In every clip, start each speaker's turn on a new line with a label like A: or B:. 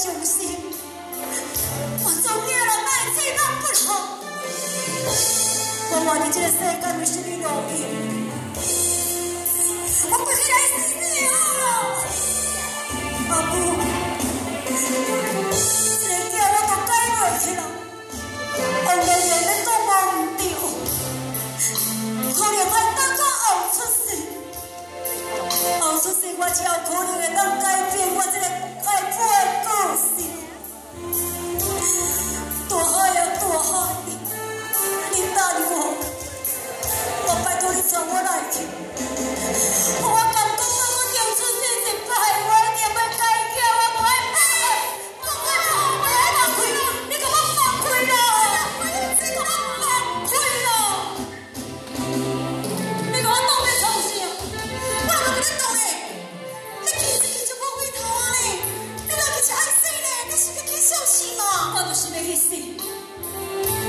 A: 伤心，我做孽人爱这样不好。我活伫这个世界有什么路用？我不起来死你啊！阿母，这个家我都改袂起来，王连连你讲我唔对，可能爱等到后出世，后出世我才有可能会当改变我这个快破的故事。大海呀大海，你等我，我拜托你送我来去。我我就是要去死，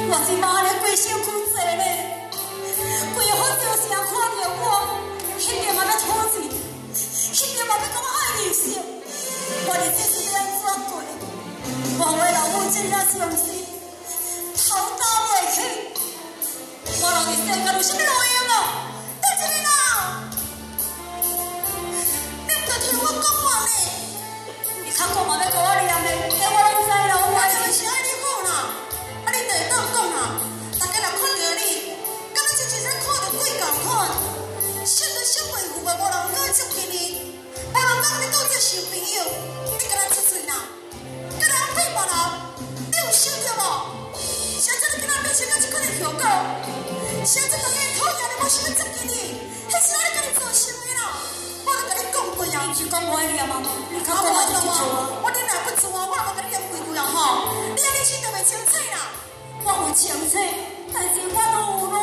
A: 我是妈咧规身躯坐咧。规个好少时啊看着我，迄点嘛要讨钱，迄点嘛要讲我爱女性，我日子是要怎过？我为老母这样伤心，头打袂去，我留伫世界有什么啊你就会当讲啦，大家若看着你。敢若亲像看到鬼共款，想都想袂赴的，无人敢接近你，无人敢你当做小朋友，你敢若出嘴啦？敢若骗别人？你有想着无？谁知你今仔变成到这款的后果？谁知大家讨厌你，无想要接近你？迄是我咧甲你做什么啦？我都甲你讲过啊，是讲我念啊，你较讲我做啊？我念哪不做啊？我无甲你念几句啊吼？你安尼心都袂清楚啦？我有清楚，但是我都有路，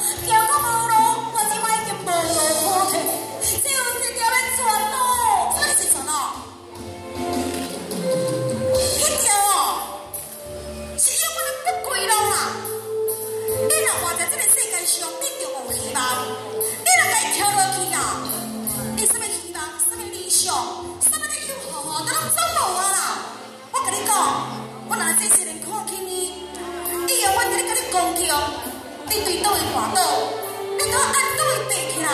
A: 行到无路，我即摆已经无路可去，只有一条要转路，什么是转路？迄条哦，是永远不归路啦。你若活在这个世界上，你就有希望。你若该跳落去啊，你什么希望、什么理想、什么的诱惑哦，都伫咧甲你，对倒位滑倒，你搁按倒位爬起来，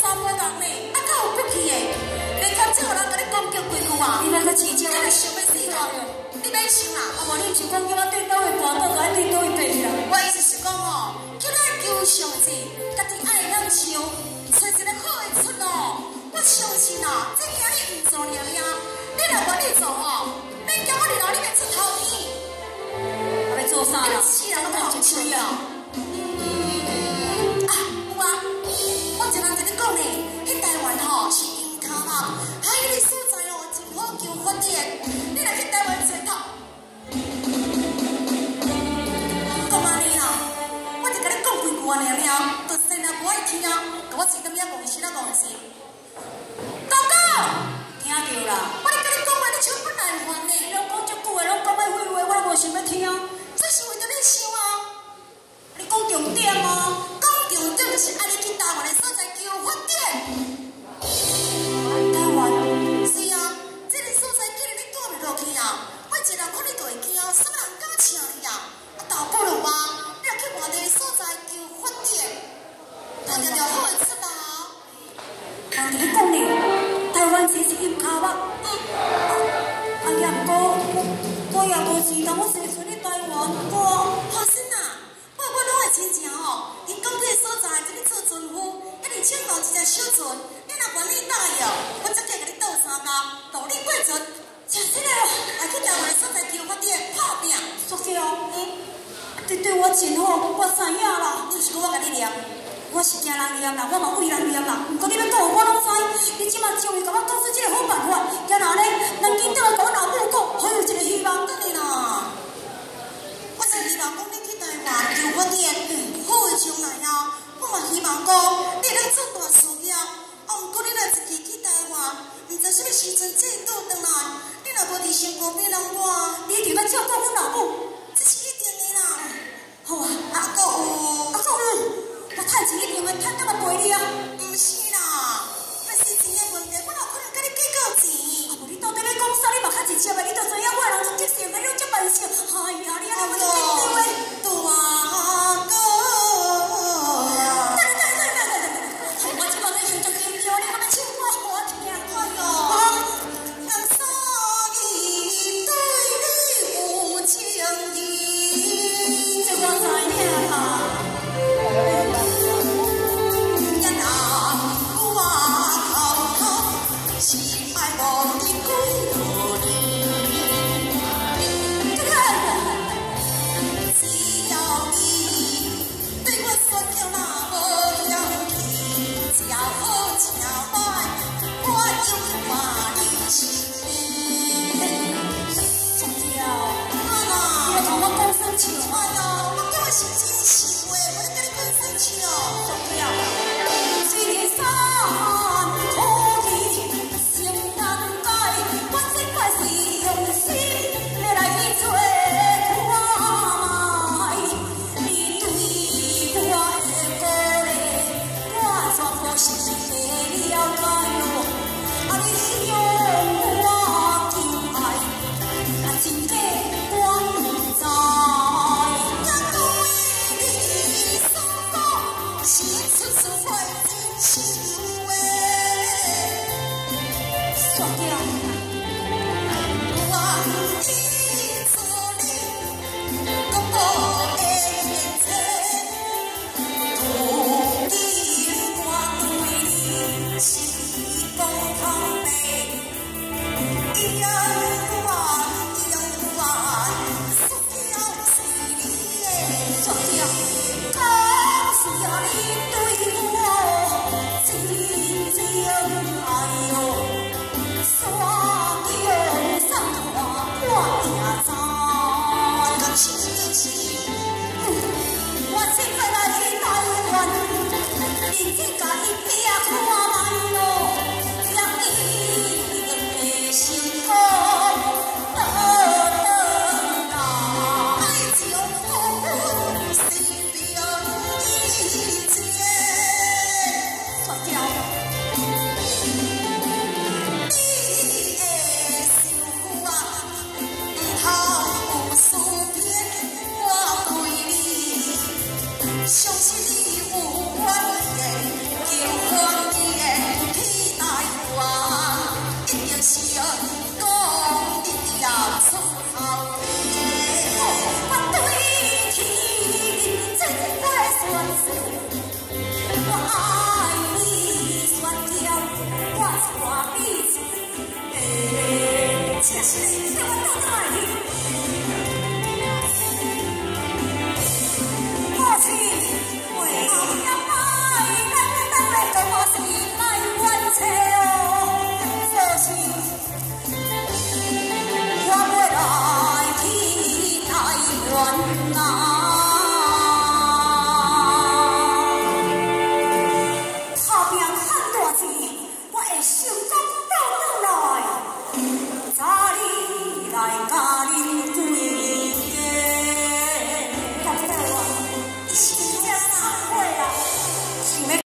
A: 查甫人呢，啊，较有骨气的，连较少人甲你攻击几句话，你那个气节，你想要死啦！你免想啦，啊，无你毋是讲叫我对倒位滑倒，甲你对倒位爬起来？我意思是讲哦，叫咱求上帝，家己爱咱想，找一个好的出路。我相信啊，这件你毋做了呀，你若愿意做哦，免叫我日后你免出头天。做啥啦？死人都讲一嘴啊！啊，有啊！我一人跟你讲呢，迄台湾吼是樱桃嘛，海里所在哦，真好求发展。你若去台湾佚佗，讲安尼啦，我就甲你讲几句安尼尔，就生人无爱听，甲我一点仔讲是哪讲是？哥哥，听着啦，我咧甲你讲话，你像不耐烦呢，你拢讲足久的，拢讲歹废话，我都无想要听。大家好会出道。人哋讲呢，台湾只是阴卡吧？啊，也毋过我也无钱，但我生存咧台湾，我发生啊！我我拢会亲情吼，因讲迄个所在给你做船夫，一直请到一只小船，你若愿意答应，我即刻甲你斗三工，独立过船，像这个来去台湾所在求发展打拼，作者哦，你对我真好，我知影啦，你是讲我甲你念。我是惊人念啦，我嘛畏人念啦。不过你要倒，我拢知。你即马终于甲我讲出即个好办法，今仔咧咱紧倒来甲我
B: 老母
A: 讲，还有
B: 一个希望等你
A: 啦。我是希望讲你去台湾求婚的，好的将来
B: 啊，我嘛希望讲你能做大事业。啊，不过你若自己去台湾，毋知啥物时阵再倒转来，你若无伫身
A: 边变
B: 人我，你定要照顾我老母，这是一定的啦。好
A: 啊，阿哥，阿有。
B: 太赚钱
A: 一定会赚到嘛多的啊？不是啦，那是钱的问题，我哪可能跟你计
B: 较钱？
A: 啊，
B: 你到底要讲
A: 啥？你
B: 目直接嘛？你就知影我的人是急性，这本事。哎呀，你安我就对。喜欢哦，我
A: 都是真心话，我都跟你
B: 讲真心哦，受不了了，三。忘
A: 掉那些你
B: 本来是大冤人，你即甲伊逼啊，看卖。